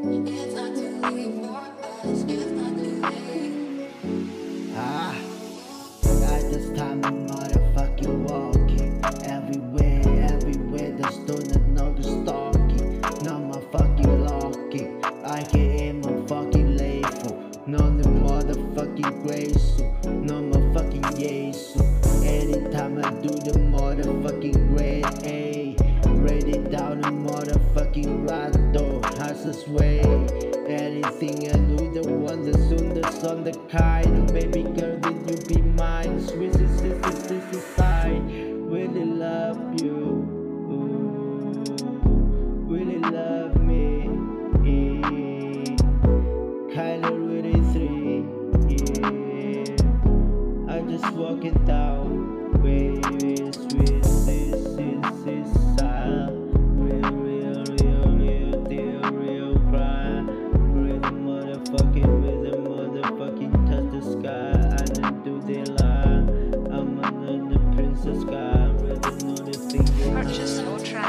Ah, I just the motherfucking walking Everywhere, everywhere, stalking Not my fucking locking, I can my fucking label. Not the motherfucking not my fucking Jesus Anytime I do the motherfucking grade A already down a motherfucking lot though Hustles way Anything I do the one the soon the sun the kind Baby girl did you be mine Swiss is this is this is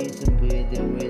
reason with the way